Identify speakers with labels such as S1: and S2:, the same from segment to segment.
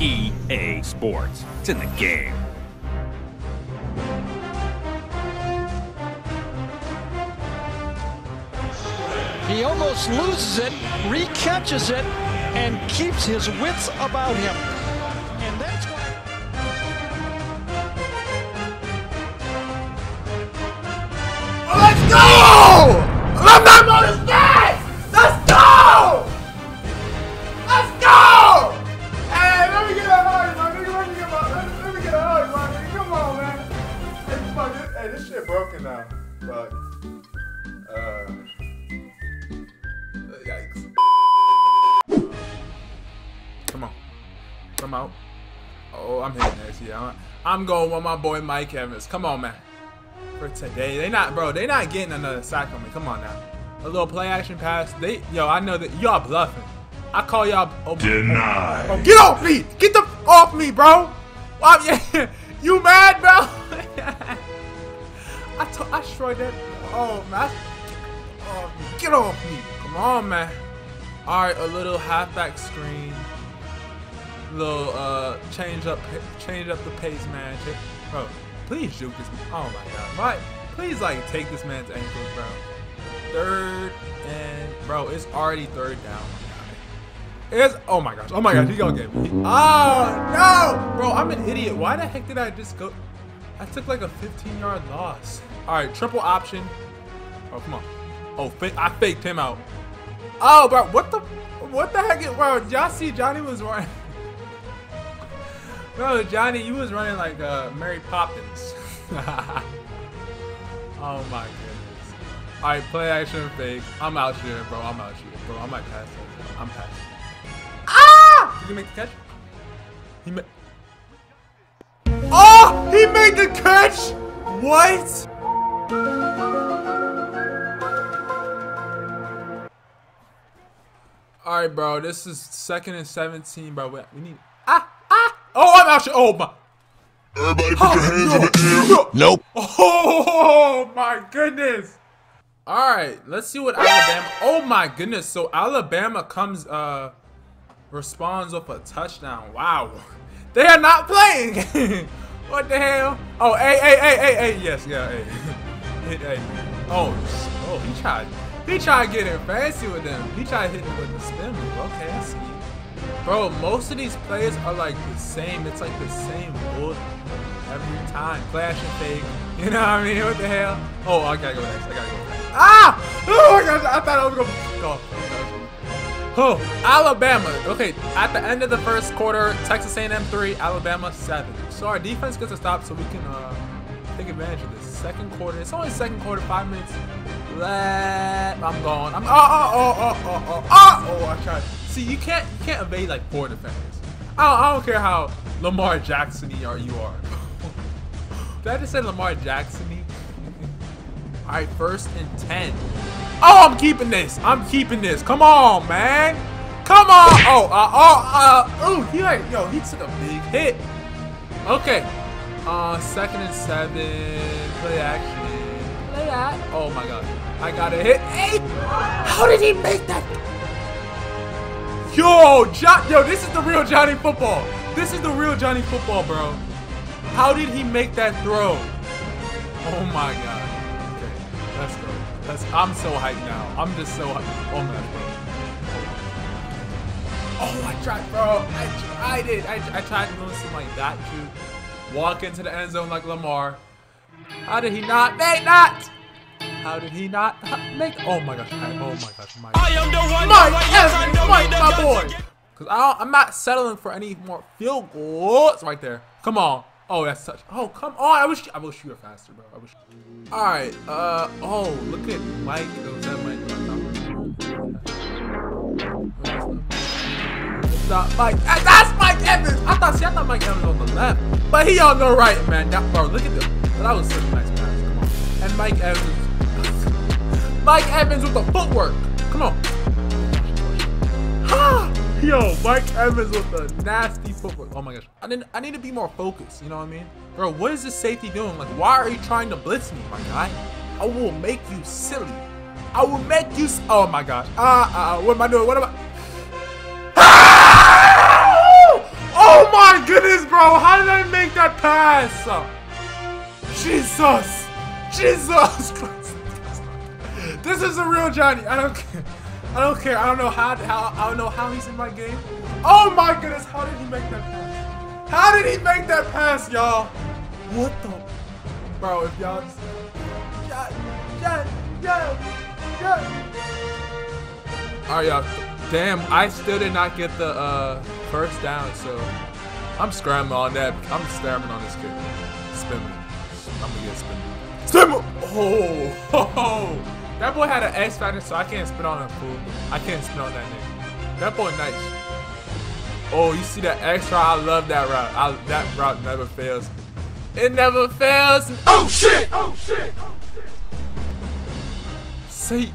S1: EA Sports. It's in the game.
S2: He almost loses it, recatches it, and keeps his wits about him.
S3: Yeah, I'm, I'm going with my boy Mike Evans. Come on, man. For today, they not, bro. They not getting another sack on me. Come on now. A little play action pass. They, yo, I know that y'all bluffing. I call y'all. Oh,
S4: Denied.
S3: Oh, get off me! Get the off me, bro! Wow, yeah, you mad, bro? I t- I destroyed that. Oh man, oh, get off me! Come on, man. All right, a little halfback screen. Little uh, change up, change up the pace, man. Bro, please juke this. Oh my god, my, please like take this man's ankles, bro. Third and bro, it's already third down. It's oh my gosh, oh my gosh, he gonna get me. Oh no, bro, I'm an idiot. Why the heck did I just go? I took like a 15 yard loss. All right, triple option. Oh come on. Oh, fa- I faked him out. Oh, bro, what the, what the heck? Bro, y'all see Johnny was running. Bro, Johnny, you was running like uh, Mary Poppins. oh my goodness. All right, play action fake. I'm out here, bro. I'm out here, bro. I might pass that. I'm passing. Ah! Did he make the catch? He made. Oh! He made the catch! What? All right, bro. This is second and 17, bro. We need. Ah! Oh, I'm out here. Oh, my.
S4: Everybody put your hands in the air.
S3: No.
S5: Nope.
S3: Oh my goodness. All right, let's see what Alabama. Oh my goodness. So Alabama comes uh responds with a touchdown. Wow. They are not playing. what the hell? Oh, hey, hey, hey, hey, hey. Yes, yeah, hey. Hit, hey. Oh, oh, he tried. He tried getting fancy with them. He tried hitting with the spin move. Okay, I see. Bro, most of these players are like the same. It's like the same bull every time. Flash and fake. You know what I mean? What the hell? Oh, I gotta go next. I gotta go next. Ah! Oh my gosh, I thought I was gonna go. Oh, Alabama. Okay, at the end of the first quarter, Texas A&M 3, Alabama 7. So our defense gets a stop so we can uh, take advantage of this. Second quarter. It's only second quarter, five minutes left. I'm gone. I'm oh oh oh oh oh oh oh oh I tried. See you can't you can't evade like four defenders. I don't, I don't care how Lamar Jackson or you are. Did I just say Lamar Jackson? Alright, first and ten. Oh, I'm keeping this. I'm keeping this. Come on, man. Come on. Oh, uh, oh, uh, ooh, he like, yo, he took a big hit. Okay. Uh, second and seven. Play action. Play that. Oh my god. I got a hit. Eight. How did he make that? Yo, jo yo, this is the real Johnny football. This is the real Johnny football, bro. How did he make that throw? Oh my god. Okay, let's go. Let's, I'm so hyped now. I'm just so hyped. Oh my bro. Oh, I tried, bro. I tried it. I, I tried doing something like that, too. Walk into the end zone like Lamar. How did he not make that? How did he not make? Oh my gosh! I, oh my gosh! Mike.
S6: I am the one.
S3: Mike Evans, Mike, my boy. Cause I I'm not settling for any more field goals right there. Come on. Oh, that's such. Oh, come on. I wish. I wish you were faster, bro. I wish. All right. Uh. Oh, look at Mike. Oh, that Mike? Not Mike. That's Mike Evans. I thought. See, I thought Mike Evans on the left, but he on the right, man. That, bro, look at this. That was such a nice pass. Come on. And Mike Evans. Mike Evans with the footwork. Come on. Yo, Mike Evans with the nasty footwork. Oh my gosh. I need, I need to be more focused. You know what I mean? Bro, what is this safety doing? Like, why are you trying to blitz me, my guy? I will make you silly. I will make you. Oh my gosh. Ah, uh, uh, what am I doing? What am I? Oh my goodness, bro! How did I make that pass. Jesus. Jesus. This is a real Johnny. I don't care. I don't care. I don't know how, how I don't know how he's in my game. Oh my goodness, how did he make that pass? How did he make that pass, y'all? What the Bro, if y'all just John, John, John. Alright, y'all. Damn, I still did not get the uh, first down, so I'm scrambling on that. I'm scrambling on this kid. Spin move. I'm gonna get spin move! Oh, oh, That boy had an X factor, so I can't spin on him, fool. I can't spin on that nigga. That boy nice. Oh, you see that X route? I love that route. I, that route never fails. It never fails.
S4: Oh shit! Oh shit! Oh shit!
S3: See?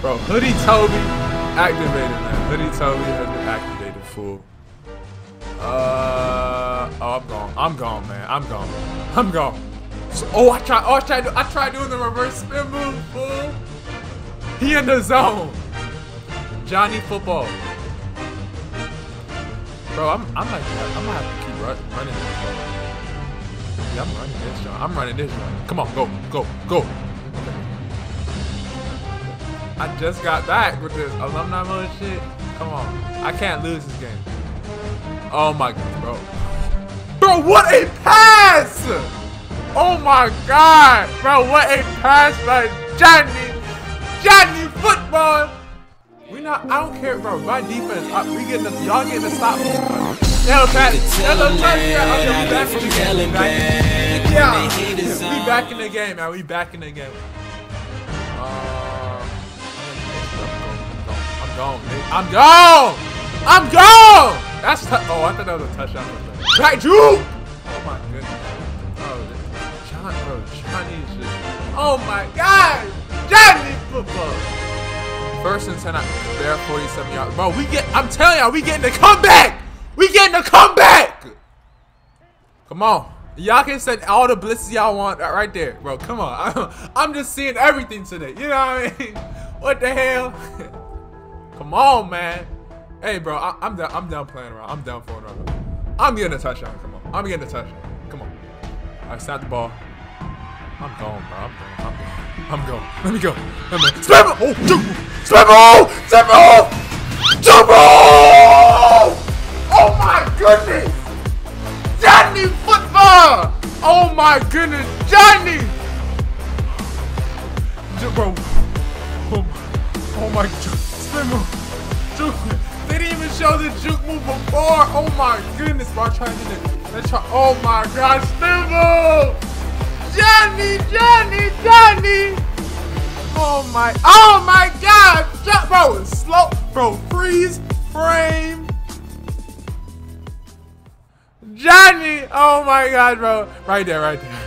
S3: Bro, Hoodie Toby activated, man. Hoodie Toby has been activated, fool. Uh, oh, I'm gone. I'm gone, man. I'm gone. I'm gone. Oh, I tried. Oh, I tried. I tried doing the reverse spin move, fool. He in the zone. Johnny football. Bro, I'm. I'm like. I'm gonna have to keep run, running this. Bro. Yeah, I'm running this, John. I'm running this, John. Come on, go, go, go. I just got back with this alumni mode shit. Come on. I can't lose this game. Oh my god, bro. Bro, what a pass! Oh my god! Bro, what a pass by Johnny! Johnny football! We not, I don't care, bro. My defense, uh, we getting the, y'all getting the stop. Yellow pass, yellow pass, yeah, okay, we back in the game. Back, yeah, we back in the game, man. We back in the game. Uh, I'm gone. I'm gone. I'm gone. That's oh, I thought that was a touchdown. Right, Drew. Oh my God, Johnny football. First and ten, there, 47 yards. Bro, we get. I'm telling y'all, we getting the comeback. We getting the comeback. Come on. Y'all can send all the blitzes y'all want right there, bro. Come on. I'm just seeing everything today. You know what I mean? What the hell? Come on, man. Hey, bro, I, am done. I'm done playing around. I'm done fooling around. I'm getting a touchdown. Come on. I'm getting a touchdown. Come on. I snap the ball. I'm going, bro. I'm going. I'm going. I'm going. Let me go. Let me. Snap it! Oh, jump! Snap it! Snap it! Jump! Oh my goodness! Johnny football! Oh my goodness, Johnny! Bro. Oh, oh my spin move. Juke. They didn't even show the juke move before. Oh my goodness, bro. I'm trying to do this. Let's try. Oh my spin move! Johnny, Johnny, Johnny! Oh my, oh my god! Bro, slow, bro, freeze, frame. Johnny! Oh my god, bro. Right there, right there.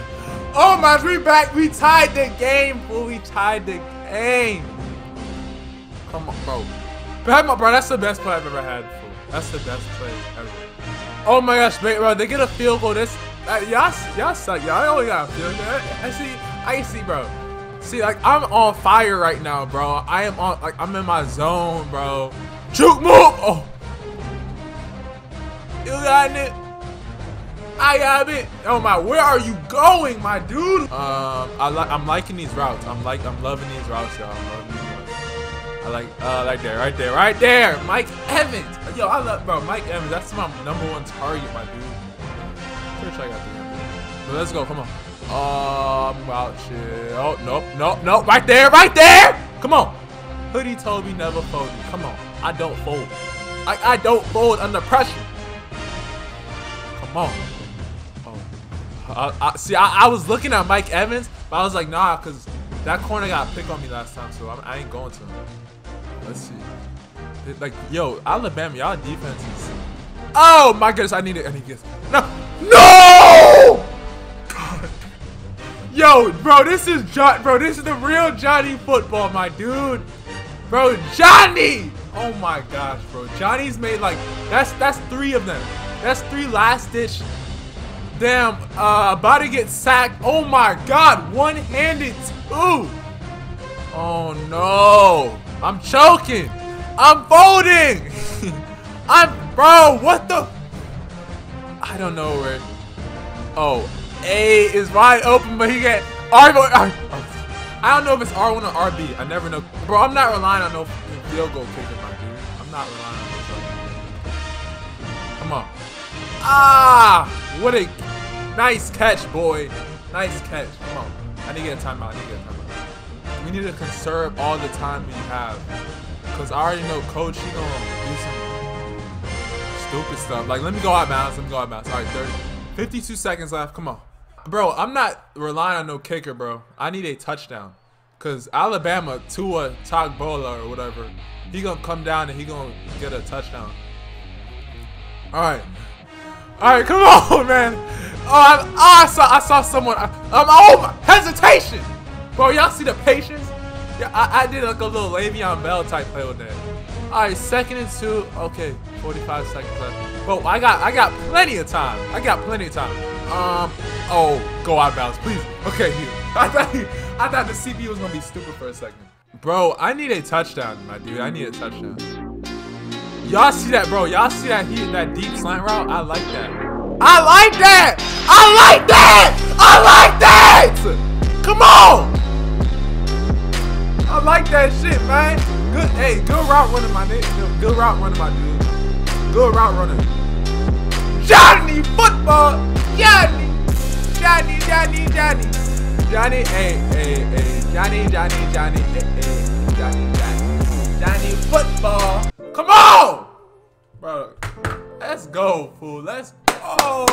S3: Oh my, we back. We tied the game, fool. We tied the game. Come on, bro. Bro, that's the best play I've ever had, fool. That's the best play ever. Oh my gosh, bro, they get a field goal. This, uh, y'all, y'all suck. Y'all only got. I see, I see, bro. See, like, I'm on fire right now, bro. I am on, like, I'm in my zone, bro. Juke move! Oh. You got it. I got it. Oh my, where are you going, my dude? Um, I like, I'm liking these routes. I'm like, I'm loving these routes, y'all. I'm loving these routes. I like, uh, like there, right there, right there. Mike Evans. Yo, I love, bro, Mike Evans. That's my number one target, my dude. I got let's go, come on. Um, shit. Oh, nope, nope, nope. Right there, right there. Come on. Hoodie told me never fold. Come on. I don't fold. I, I don't fold under pressure. Come on. I, I, see, I, I, was looking at Mike Evans, but I was like, nah, because that corner got picked on me last time, so I'm, I ain't going to him. Let's see. It, like, yo, Alabama, y'all defense is... Oh, my goodness, I need it. I need this. No! No! God. Yo, bro, this is John, bro, this is the real Johnny football, my dude. Bro, Johnny! Oh my gosh, bro. Johnny's made like, that's, that's three of them. That's three last ditch Damn, uh, about to get sacked. Oh my god, one-handed too. Oh no. I'm choking. I'm folding. I'm, bro, what the? I don't know where. Oh, A is wide open, but he get R. R I don't know if it's R1 or RB. I never know. Bro, I'm not relying on no field goal kicker, my dude. I'm not relying on no Come on. Ah! What a nice catch, boy. Nice catch. Come on. I need to get a timeout. I need to get a timeout. We need to conserve all the time we have. Because I already know Coach, he going to do some stupid stuff. Like, let me go out bounds. Let me go out bounds. All right, 30. 52 seconds left. Come on. Bro, I'm not relying on no kicker, bro. I need a touchdown. Because Alabama, Tua Tagovailoa or whatever, he going to come down and he going to get a touchdown. All right. All right, come on, man. Oh, I, oh, I saw I saw someone. I, um, oh, my, hesitation. Bro, y'all see the patience? Yeah, I, I did like a little Le'Veon Bell type play with that. All right, second and two. Okay, 45 seconds left. Bro, I got I got plenty of time. I got plenty of time. Um, oh, go out bounds, please. Okay, I thought he, I thought the CPU was gonna be stupid for a second. Bro, I need a touchdown, my dude. I need a touchdown. Y'all see that, bro? Y'all see that he that deep slant route? I like that. I like that. I like that. I like that. Come on. I like that shit, man. Good, hey, good route running, my nigga. Good route running, my dude. Good route running. Johnny football. Johnny. Johnny, Johnny, Johnny. Johnny, hey, hey, hey. Johnny, Johnny, Johnny, hey, hey. Johnny, Johnny. Johnny football. Come on! Bro, let's go, fool. Let's go.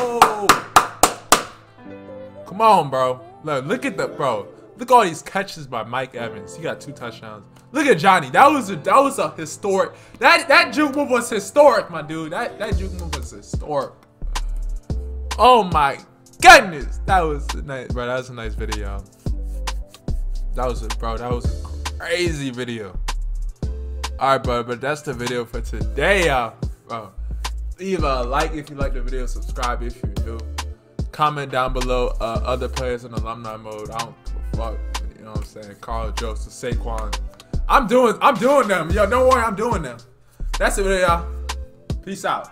S3: Come on, bro. Look, look at the bro. Look at all these catches by Mike Evans. He got two touchdowns. Look at Johnny. That was a that was a historic. That that juke move was historic, my dude. That that juke move was historic. Oh my goodness. That was nice, bro. That was a nice video. That was a bro. That was a crazy video. All right, bro. But that's the video for today, y'all. Bro, leave a like if you like the video. Subscribe if you're new. Comment down below uh, other players in alumni mode. I don't fuck. You know what I'm saying? Karl Joseph, Saquon. I'm doing. I'm doing them. Yo, don't worry. I'm doing them. That's it, y'all. Peace out.